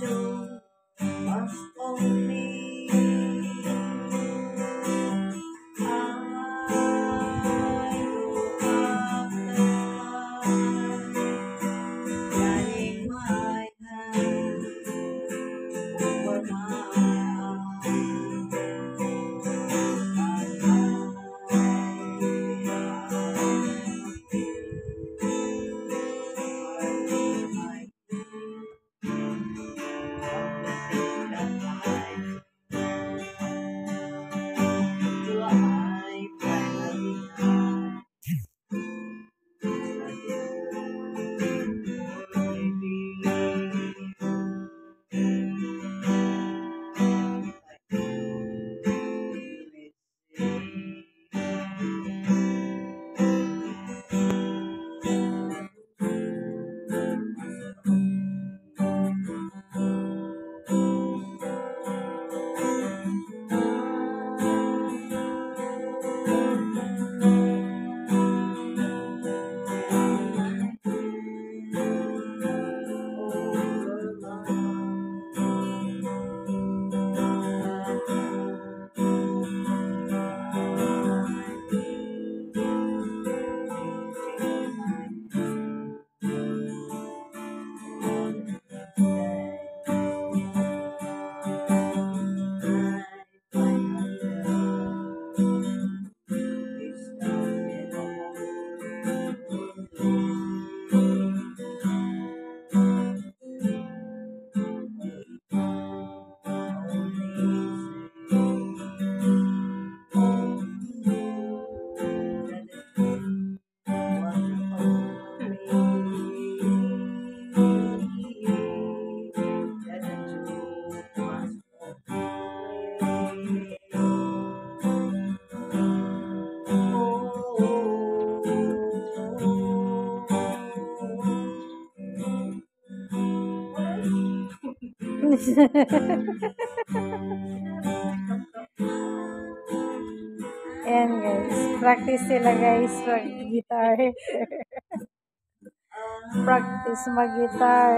Joe. Ayan guys, practice sila guys mag-guitar. practice mag-guitar.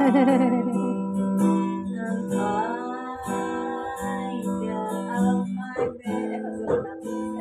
Hehehehe